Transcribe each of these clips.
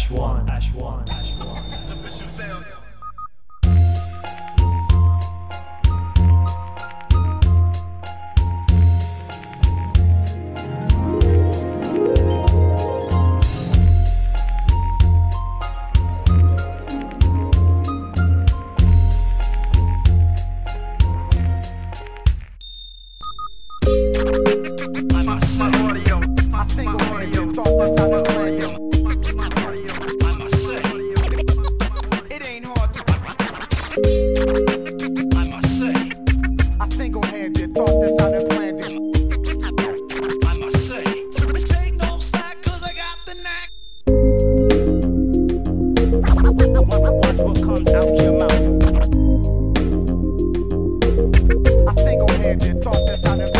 Ash one. Ash one. Ash one. Ash one. comes out your mouth. I single-handed thought this out of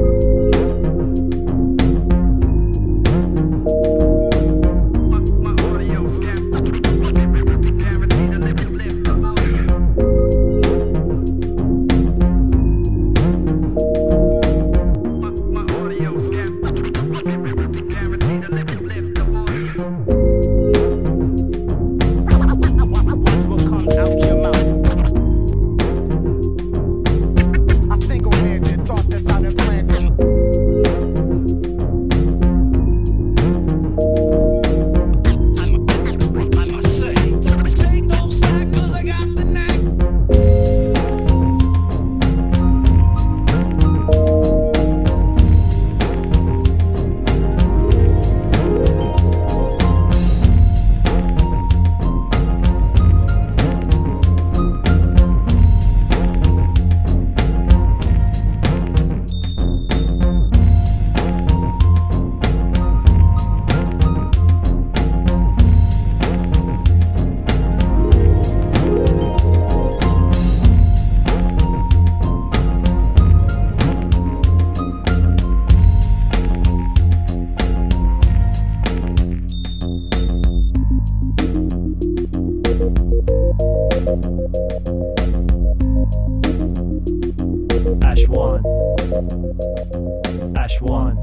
Ash one. Ash one.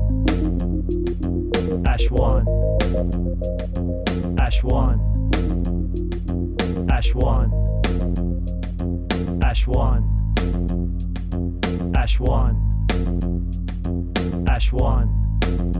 Ash one. Ash one.